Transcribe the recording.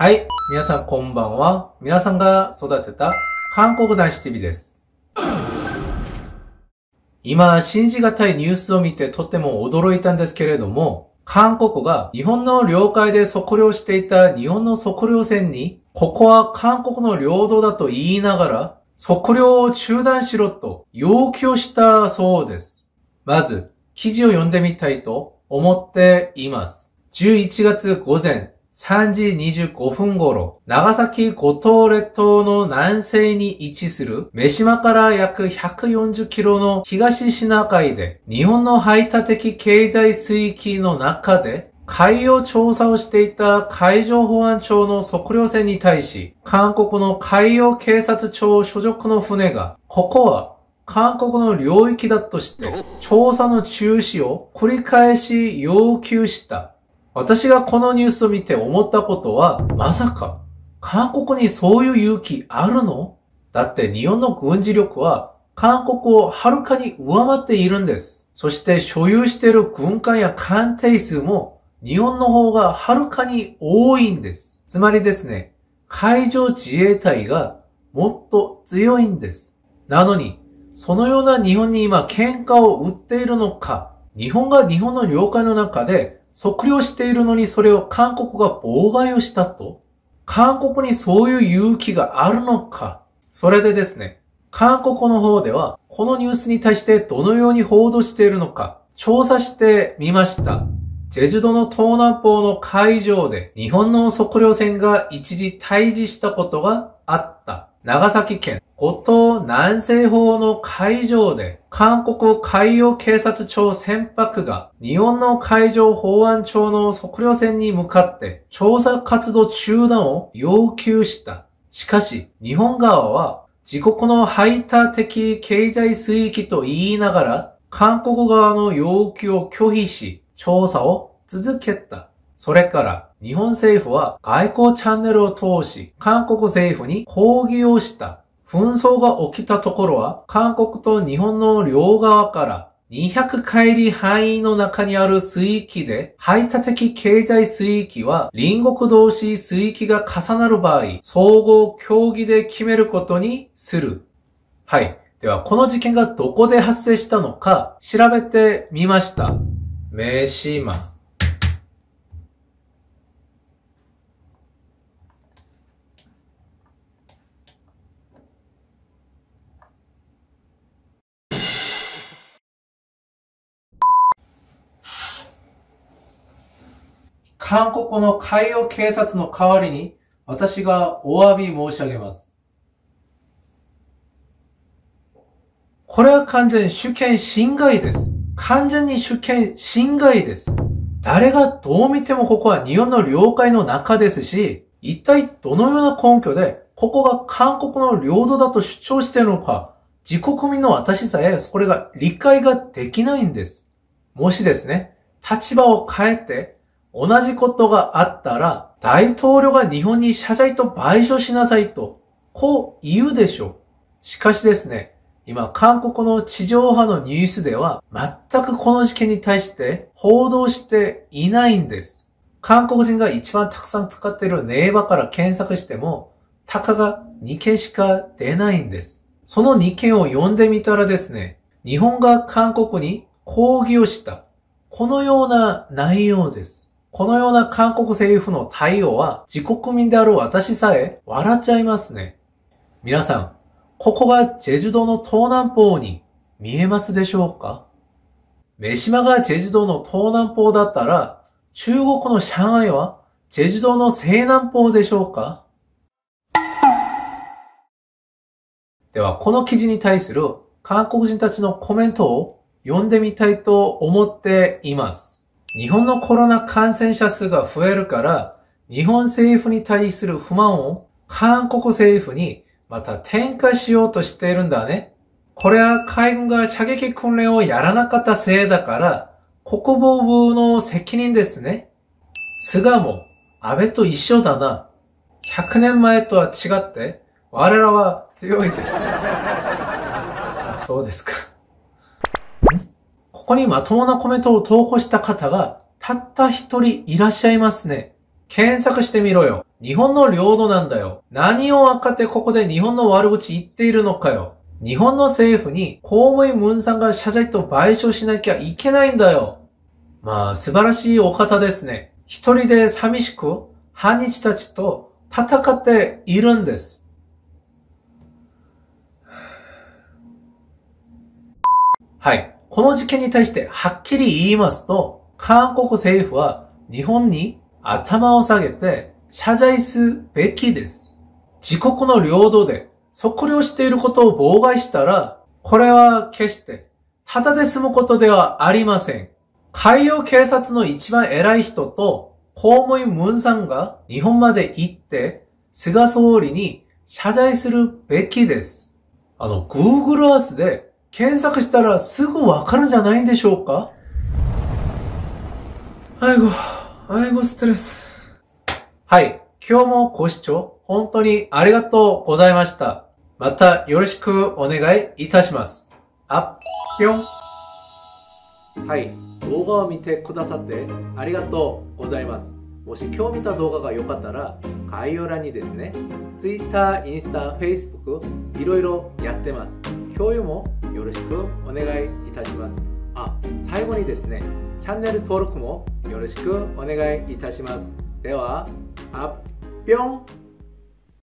はい。皆さんこんばんは。皆さんが育てた韓国男子 TV です。今、信じがたいニュースを見てとても驚いたんですけれども、韓国が日本の領海で測量していた日本の測量船に、ここは韓国の領土だと言いながら、測量を中断しろと要求したそうです。まず、記事を読んでみたいと思っています。11月午前3時25分頃、長崎五島列島の南西に位置する、目島から約140キロの東シナ海で、日本の排他的経済水域の中で、海洋調査をしていた海上保安庁の測量船に対し、韓国の海洋警察庁所属の船が、ここは韓国の領域だとして、調査の中止を繰り返し要求した。私がこのニュースを見て思ったことは、まさか、韓国にそういう勇気あるの？だって日本の軍事力は韓国をはるかに上回っているんです。そして所有している軍艦や艦艇数も日本の方がはるかに多いんです。つまりですね、海上自衛隊がもっと強いんです。なのに、そのような日本に今喧嘩を売っているのか、日本が日本の領海の中で測量しているのにそれを韓国が妨害をしたと韓国にそういう勇気があるのかそれでですね、韓国の方ではこのニュースに対してどのように報道しているのか調査してみました。ジェジュ島の東南方の海上で日本の測量船が一時対峙したことがあった。長崎県五島南西方の海上で韓国海洋警察庁船舶が日本の海上保安庁の測量船に向かって調査活動中断を要求した。しかし日本側は自国の排他的経済水域と言いながら韓国側の要求を拒否し調査を続けた。それから、日本政府は外交チャンネルを通し、韓国政府に抗議をした。紛争が起きたところは、韓国と日本の両側から200海里範囲の中にある水域で、排他的経済水域は隣国同士水域が重なる場合、総合協議で決めることにする。はい。では、この事件がどこで発生したのか調べてみました。名島。韓国の海洋警察の代わりに私がお詫び申し上げます。これは完全に主権侵害です。完全に主権侵害です。誰がどう見てもここは日本の領海の中ですし、一体どのような根拠でここが韓国の領土だと主張しているのか、自国民の私さえそれが理解ができないんです。もしですね、立場を変えて同じことがあったら、大統領が日本に謝罪と賠償しなさいと、こう言うでしょう。しかしですね、今、韓国の地上波のニュースでは、全くこの事件に対して報道していないんです。韓国人が一番たくさん使っているネイバーから検索しても、たかが2件しか出ないんです。その2件を読んでみたらですね、日本が韓国に抗議をした。このような内容です。このような韓国政府の対応は自国民である私さえ笑っちゃいますね。皆さん、ここがジェジュ島の東南方に見えますでしょうか？目島がジェジュ島の東南方だったら、中国の上海はジェジュ島の西南方でしょうか？では、この記事に対する韓国人たちのコメントを読んでみたいと思っています。日本のコロナ感染者数が増えるから、日本政府に対する不満を韓国政府にまた転嫁しようとしているんだね。これは海軍が射撃訓練をやらなかったせいだから、国防部の責任ですね。菅も安倍と一緒だな。100年前とは違って、我らは強いです。そうですか。ここにまともなコメントを投稿した方がたった一人いらっしゃいますね。検索してみろよ。日本の領土なんだよ。何を分かってここで日本の悪口言っているのかよ。日本の政府に公務員分散が謝罪と賠償しなきゃいけないんだよ。まあ、素晴らしいお方ですね。一人で寂しく反日たちと戦っているんです。はい。この事件に対してはっきり言いますと、韓国政府は日本に頭を下げて謝罪すべきです。自国の領土で測量していることを妨害したら、これは決してただで済むことではありません。海洋警察の一番偉い人と公務員ムンさんが日本まで行って菅総理に謝罪するべきです。あの、Google Earth で検索したらすぐわかるんじゃないんでしょうか？あいご、あいごストレス。はい。今日もご視聴本当にありがとうございました。またよろしくお願いいたします。あっ、ぴょん。はい。動画を見てくださってありがとうございます。もし今日見た動画が良かったら概要欄にですね、Twitter、インスタ、Facebook いろいろやってます。共有もよろしくお願いいたします。あ、最後にですね、チャンネル登録もよろしくお願いいたします。では、あっぴょん